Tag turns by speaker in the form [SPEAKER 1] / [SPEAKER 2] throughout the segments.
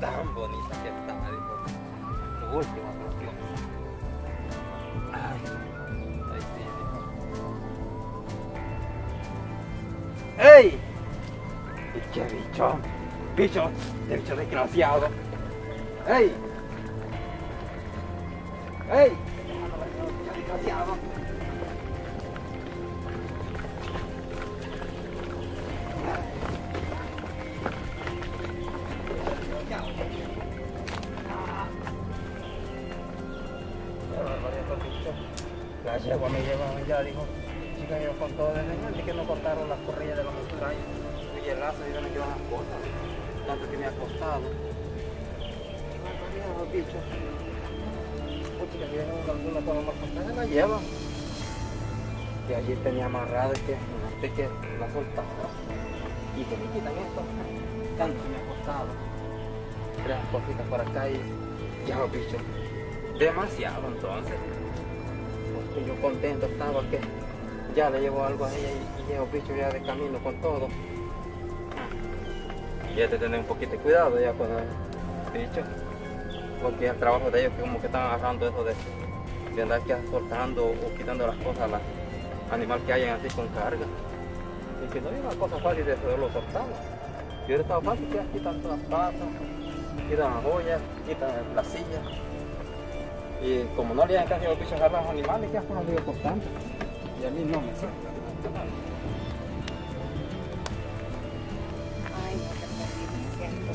[SPEAKER 1] tan bonita que está, dijo. Último, lo último. Ay, ahí sí. ¡Ey! ¿Y qué bicho? Bicho, de bicho desgraciado. ¡Ey! ¡Ey! Me llevan ya, dijo, chica, yo con todo desde antes que no cortaron las corrillas de montura ahí. Y el lazo, dijeron que van a cortar, tanto que me ha costado. Y me los bichos. Pucha, que vienen alguna cosa más cortada, la llevan. Y allí tenía amarrado y que, antes que la soltaba. Y que me quitan esto, tanto me ha costado. Tres cositas por acá y ya los bichos. Demasiado entonces porque yo contento estaba que ya le llevo algo a ella y, y bicho ya de camino con todo. Y hay que tener un poquito de cuidado ya con el bicho, porque el trabajo de ellos que como que están agarrando eso de, de andar aquí soltando o quitando las cosas a los animales que hayan así con carga. Y que no es una cosa fácil de eso, los soltamos. Y ahora estaba fácil que quitan las patas, quitan las joyas, quitan las sillas. Y como no le dan casi los bichos a los animales, ya pues digo constante. Y a mí no me.
[SPEAKER 2] Ay, no te estoy diciendo.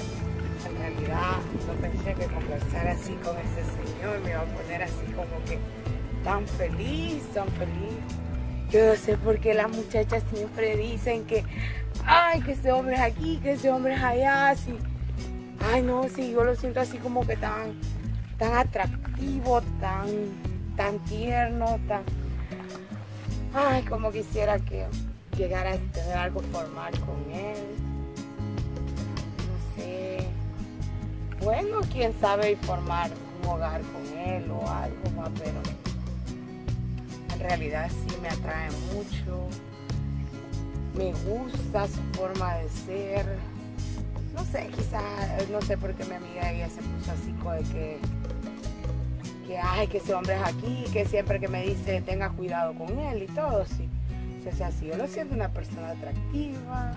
[SPEAKER 2] En realidad, no pensé que conversar así con ese señor me iba a poner así como que tan feliz, tan feliz. Yo no sé por qué las muchachas siempre dicen que, ay, que ese hombre es aquí, que ese hombre es allá, así. Ay, no, sí, yo lo siento así como que tan, tan atractivo, tan, tan tierno, tan... Ay, como quisiera que llegara a tener algo formal con él. No sé. Bueno, quién sabe formar un hogar con él o algo más, pero en realidad sí me atrae mucho. Me gusta su forma de ser. No sé, quizás, no sé por qué mi amiga ella se puso así como de que, que ay, que ese hombre es aquí, que siempre que me dice tenga cuidado con él y todo, sí. O sea, si yo lo siento una persona atractiva,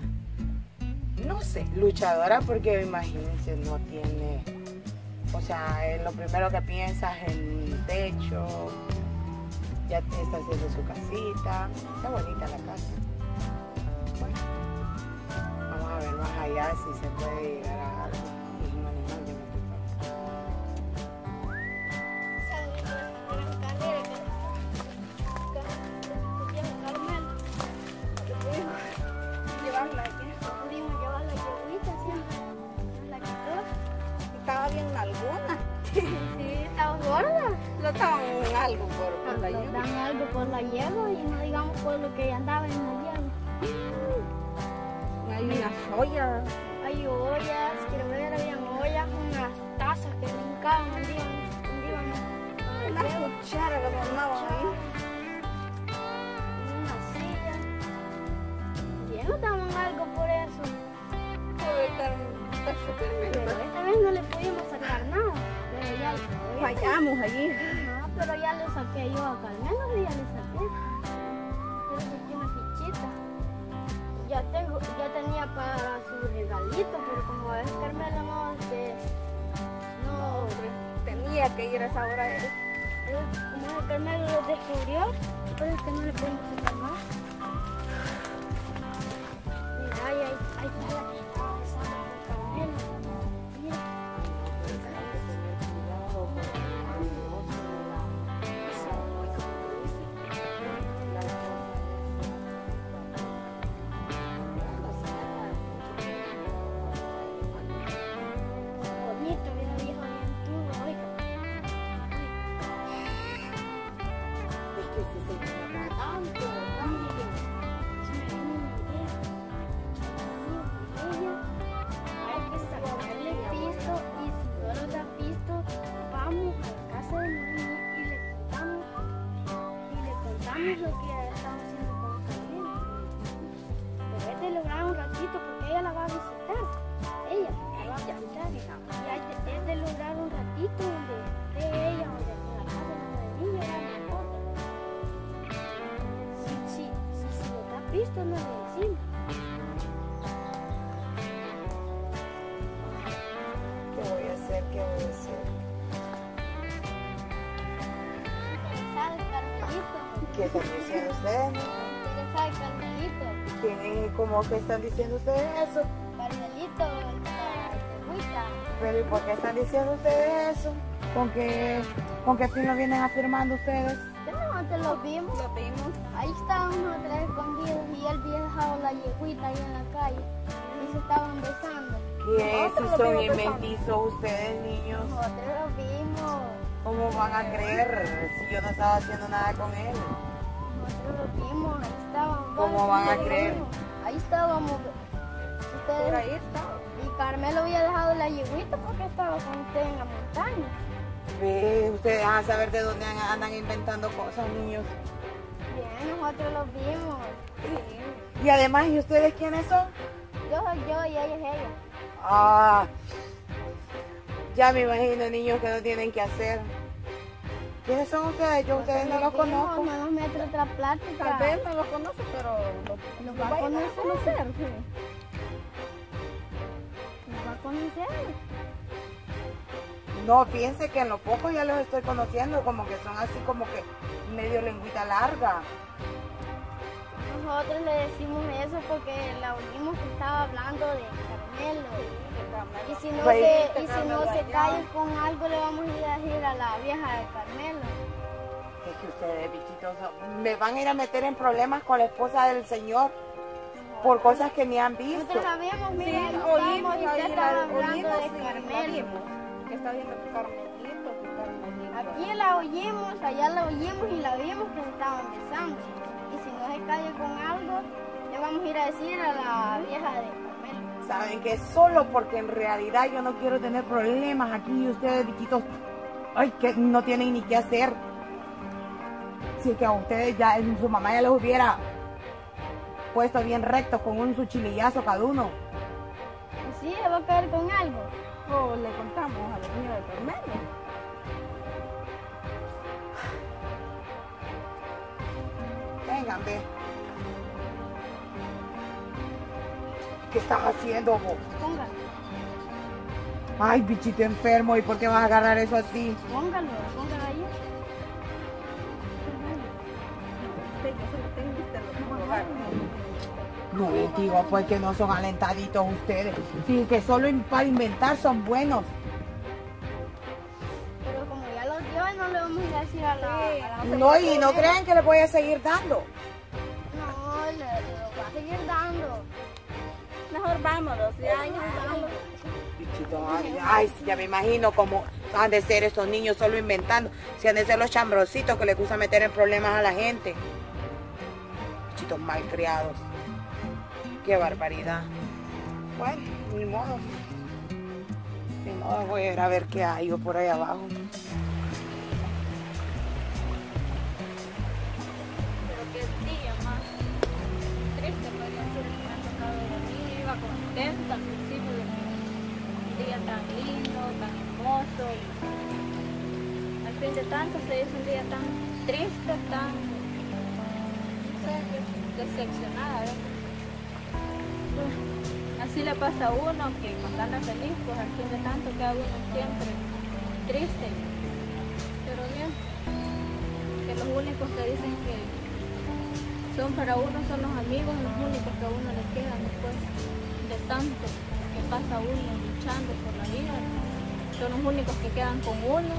[SPEAKER 2] no sé, luchadora porque imagínense, no tiene, o sea, lo primero que piensa es en el techo, ya está haciendo su casita, está bonita la casa. Bueno, vamos a ver más allá si se puede llegar a algo.
[SPEAKER 3] Gorda.
[SPEAKER 2] no estaban en algo por, por la
[SPEAKER 3] Nos
[SPEAKER 2] lluvia.
[SPEAKER 3] dan algo por la yegua y no digamos por lo que andaba en la yegua.
[SPEAKER 2] Hay unas ollas.
[SPEAKER 3] Hay ollas, quiero ver, habían ollas, unas tazas que brincaban, hundían, hundían
[SPEAKER 2] Una cuchara que tomaban ahí.
[SPEAKER 3] Una silla. Ya no daban algo por eso. Pero esta vez no le pudimos sacar nada. Pero ya,
[SPEAKER 2] Fallamos allí.
[SPEAKER 3] Ajá, pero ya le saqué yo a Carmelo y ya le saqué. Yo le saqué una fichita. Ya tengo, ya tenía para su regalito, pero como es Carmelo no, no,
[SPEAKER 2] Tenía que ir a esa hora. él.
[SPEAKER 3] él, como el Carmelo lo descubrió, pues es que no le podemos sacar más. es lo que estamos haciendo con Carmen. Debes de lograr un ratito porque ella la va a
[SPEAKER 2] visitar. Ella la va a visitar. Y hay que
[SPEAKER 3] de lograr un ratito donde esté ella, donde la casa de niña,
[SPEAKER 2] Si, si, si, si lo
[SPEAKER 3] has visto, no le decimos.
[SPEAKER 2] ¿Qué voy a hacer? ¿Qué voy a hacer? ¿Qué están diciendo ustedes?
[SPEAKER 3] ¿Qué sabe, Carmelito?
[SPEAKER 2] ¿Quién, ¿Cómo que están diciendo ustedes eso?
[SPEAKER 3] Carmelito, la.
[SPEAKER 2] Pero ¿y por qué están diciendo ustedes eso? ¿Con qué, con qué fin lo vienen afirmando ustedes?
[SPEAKER 3] No, te lo vimos. Lo vimos. Ahí estábamos otra vez escondidos y él había dejado la yeguita ahí en la calle y se estaban besando.
[SPEAKER 2] ¿Qué?
[SPEAKER 3] Nosotros
[SPEAKER 2] Si son
[SPEAKER 3] vimos
[SPEAKER 2] inmentizos ustedes, niños.
[SPEAKER 3] Nosotros lo vimos.
[SPEAKER 2] ¿Cómo van a creer si yo no estaba haciendo nada con él?
[SPEAKER 3] Nosotros lo vimos. Ahí estábamos.
[SPEAKER 2] ¿Cómo van a creer?
[SPEAKER 3] Ahí estábamos. Ustedes,
[SPEAKER 4] Por ahí estaba.
[SPEAKER 3] Y Carmelo había dejado la yeguita porque estaba con usted en la montaña.
[SPEAKER 2] Ve, ustedes van a saber de dónde an- andan inventando cosas, niños.
[SPEAKER 3] Bien, nosotros lo vimos.
[SPEAKER 2] Y además, ¿y ustedes quiénes son?
[SPEAKER 3] Yo soy yo y ella es ella.
[SPEAKER 2] Ah, ya me imagino, niños, que no tienen que hacer. ¿Quiénes son ustedes? Yo ustedes no los conozco.
[SPEAKER 3] No nos mete otra plática.
[SPEAKER 4] Tal vez no lo conoce, pero lo,
[SPEAKER 3] Lo va a conocer. Lo va a conocer.
[SPEAKER 2] No, fíjense que en lo poco ya los estoy conociendo, como que son así como que medio lengüita larga.
[SPEAKER 3] Nosotros le decimos eso porque la oímos que estaba hablando de Carmelo. Y si no se, y si no se callan con algo, le vamos a ir a decir a la vieja de Carmelo.
[SPEAKER 2] Es que ustedes, bichitos, me van a ir a meter en problemas con la esposa del señor por cosas que ni han visto.
[SPEAKER 3] Nosotros sabemos,
[SPEAKER 4] Sí,
[SPEAKER 3] mira,
[SPEAKER 4] oímos,
[SPEAKER 3] y usted
[SPEAKER 4] ahí
[SPEAKER 3] estaba
[SPEAKER 4] la
[SPEAKER 3] hablando
[SPEAKER 4] oímos
[SPEAKER 3] de
[SPEAKER 4] y la
[SPEAKER 3] Carmelo.
[SPEAKER 4] vimos. Que está viendo Carmelito, que Carmelito.
[SPEAKER 3] Aquí la oímos, allá la oímos y la vimos que se estaban besando. Y si no se calla con algo, le vamos a ir a decir a la vieja de Carmelo.
[SPEAKER 2] Saben que solo porque en realidad yo no quiero tener problemas aquí y ustedes, bichitos, ay, que no tienen ni qué hacer. Si es que a ustedes ya, su mamá ya los hubiera puesto bien rectos con un su chilillazo cada uno.
[SPEAKER 3] Y sí, va a caer con algo.
[SPEAKER 4] O le contamos a los niños de Carmelo.
[SPEAKER 2] Vengan, ve. ¿Qué estás haciendo vos?
[SPEAKER 3] Póngalo,
[SPEAKER 2] Ay, bichito enfermo, ¿y por qué vas a agarrar eso así?
[SPEAKER 3] póngalo, póngalo ahí.
[SPEAKER 4] Los.
[SPEAKER 2] No les digo pues que no son alentaditos ustedes. Sí, que solo para inventar son buenos.
[SPEAKER 3] Pero como ya lo dio, no le vamos a ir a decir a la... a la-
[SPEAKER 2] No, y no crean que les voy a seguir dando.
[SPEAKER 4] Vámonos, ya dando.
[SPEAKER 2] Bichito, ay, ya me imagino cómo han de ser esos niños solo inventando. Si han de ser los chambrositos que les gusta meter en problemas a la gente. Bichitos malcriados. Qué barbaridad. Bueno, ni modo. Ni modo, voy a ir a ver qué hay yo por ahí abajo.
[SPEAKER 5] Contenta al principio de un día tan lindo, tan hermoso. Y al fin de tanto se hizo un día tan triste, tan decepcionada. Pues, así le pasa a uno que cuando anda feliz, pues al fin de tanto queda uno siempre triste. Pero bien, que los únicos que dicen que son para uno son los amigos, los únicos que a uno le quedan después de tanto que pasa uno luchando por la vida. Son los únicos que quedan con uno.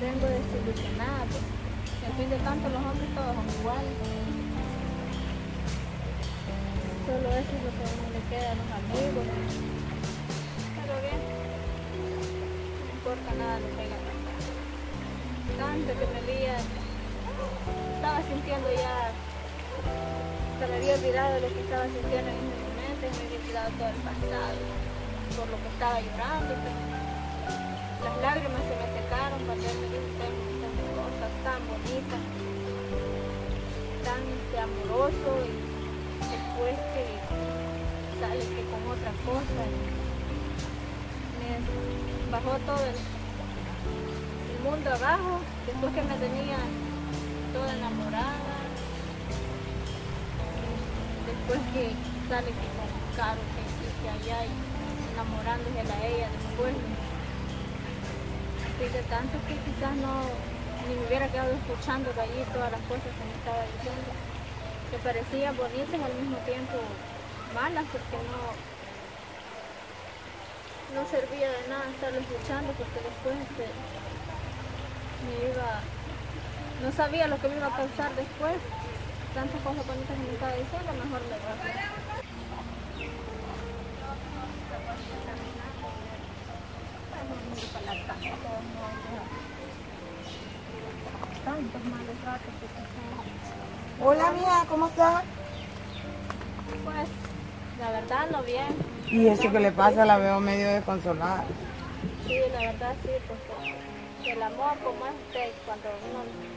[SPEAKER 5] Vengo desilusionada, pues, que al fin de tanto los hombres todos son iguales. Solo eso es lo que a uno le queda a los amigos. Pero bien, no importa nada lo que haya pasado. Tanto que me veía estaba sintiendo ya, se me había olvidado lo que estaba sintiendo en ese momento, me había olvidado todo el pasado, por lo que estaba llorando. las lágrimas se me secaron cuando él me dijo tan, tan cosa, tan bonita, tan este, amoroso y después que sale que con otra cosa me bajó todo el mundo abajo, después que me tenía toda enamorada, después que sale que con Caro, que, que, que allá y enamorándose a ella después. Así de tanto que quizás no ni me hubiera quedado escuchando de allí todas las cosas que me estaba diciendo, que parecían bonitas al mismo tiempo malas porque no, no servía de nada estarlo escuchando porque después este, me iba, no sabía lo que me iba a causar después, tantas cosas bonitas que me estaba diciendo, mejor le dejé. Tantos malos ratos que pasaron.
[SPEAKER 2] Hola, mía, ¿cómo está?
[SPEAKER 5] Pues, la verdad no bien.
[SPEAKER 2] Y eso que le pasa la veo medio desconsolada.
[SPEAKER 5] Sí, la verdad sí, porque el amor como es cuando uno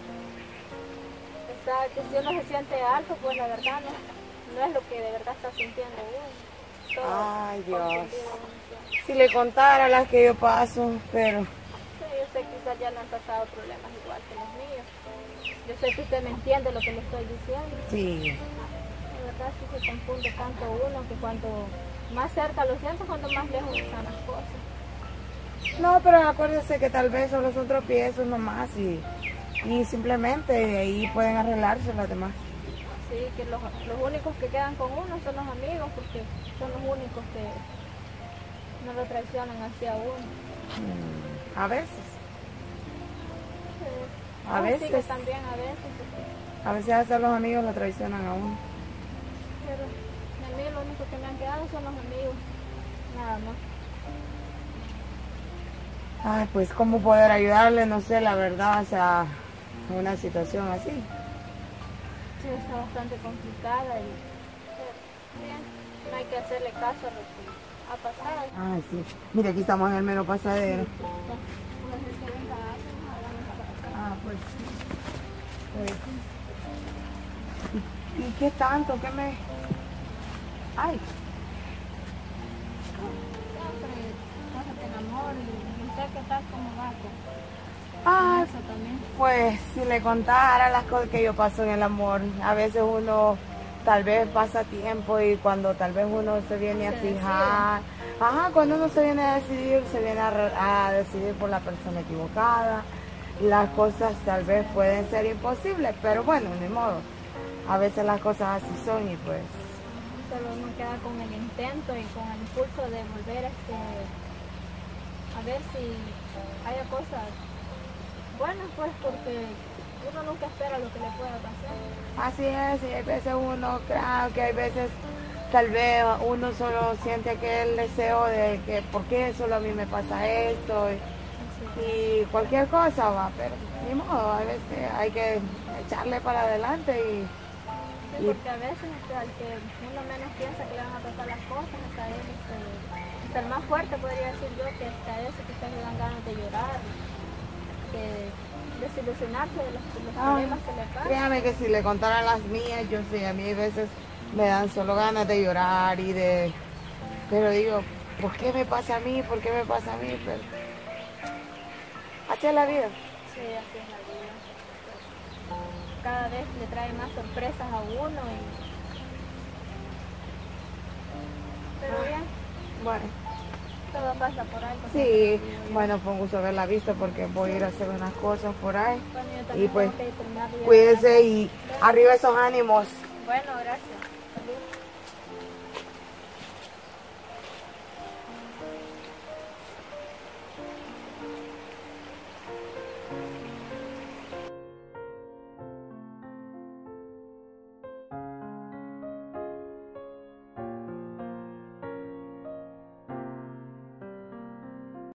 [SPEAKER 5] está, que si uno se siente alto, pues la verdad no, no es lo que de verdad está sintiendo uno. Todo
[SPEAKER 2] Ay, Dios. Si le contara las que yo paso, pero
[SPEAKER 5] Sí, yo sé que quizás ya le han pasado problemas igual que los míos. Yo sé que usted me entiende lo que le estoy diciendo.
[SPEAKER 2] sí.
[SPEAKER 5] La verdad sí se confunde tanto uno que cuando más cerca lo siento, cuando más lejos están las cosas.
[SPEAKER 2] No, pero acuérdese que tal vez solo son tropiezos nomás y, y simplemente de ahí pueden arreglarse las demás.
[SPEAKER 5] Sí, que los, los únicos que quedan con uno son los amigos, porque son los únicos que no lo traicionan hacia uno.
[SPEAKER 2] Mm, A veces,
[SPEAKER 5] Sí.
[SPEAKER 2] A
[SPEAKER 5] sí,
[SPEAKER 2] veces.
[SPEAKER 5] que también a veces, porque-
[SPEAKER 2] a veces hasta los amigos lo traicionan a uno.
[SPEAKER 5] pero a mí lo único que me han quedado son los amigos, nada más.
[SPEAKER 2] Ay, pues cómo poder ayudarle, no sé, la verdad, o sea, una situación así.
[SPEAKER 5] Sí, está bastante complicada y bien, no hay que hacerle caso a lo que ha pasado.
[SPEAKER 2] Ay, sí. Mira, aquí estamos en el mero pasadero.
[SPEAKER 5] Que.
[SPEAKER 2] Ah, pues sí. Pues. ¿Y, y qué tanto? ¿Qué me...? Ay,
[SPEAKER 5] Siempre cosas de amor y no sé qué tal cómo va con
[SPEAKER 2] ay,
[SPEAKER 5] eso también.
[SPEAKER 2] Pues si le contara las cosas que yo paso en el amor, a veces uno tal vez pasa tiempo y cuando tal vez uno se viene a fijar, ajá, cuando uno se viene a decidir, se viene a, a decidir por la persona equivocada, las cosas tal vez pueden ser imposibles, pero bueno, ni modo, a veces las cosas así son y pues,
[SPEAKER 5] Solo uno queda con el intento y con el impulso de volver este, a ver si haya cosas buenas, pues, porque uno nunca espera lo que le pueda pasar.
[SPEAKER 2] así es, y hay veces uno, claro que hay veces tal vez uno solo siente aquel deseo de que, ¿por qué solo a mí me pasa esto? Y, cualquier cosa va, pero ni modo, a veces hay que echarle para adelante y
[SPEAKER 5] Sí, porque a veces al que uno menos piensa que le van a pasar las cosas, hasta él, este, hasta el más fuerte podría decir yo, que hasta ese que le dan ganas de llorar, desilusionarse de los, de los
[SPEAKER 2] Ah,
[SPEAKER 5] problemas que le pasan.
[SPEAKER 2] créame que si le contara las mías, yo sé, a mí a veces me dan solo ganas de llorar y de, pero digo, ¿por qué me pasa a mí? ¿Por qué me pasa a mí? Pero así es la vida.
[SPEAKER 5] Sí, así es la vida. Cada vez le trae más sorpresas a uno y... Pero bien,
[SPEAKER 2] Bueno,
[SPEAKER 5] todo pasa por algo.
[SPEAKER 2] sí, bueno, fue un gusto haberla visto porque voy a ir a hacer unas cosas por ahí.
[SPEAKER 5] Bueno, yo
[SPEAKER 2] Y pues, Cuídese y arriba esos ánimos.
[SPEAKER 5] Bueno, gracias.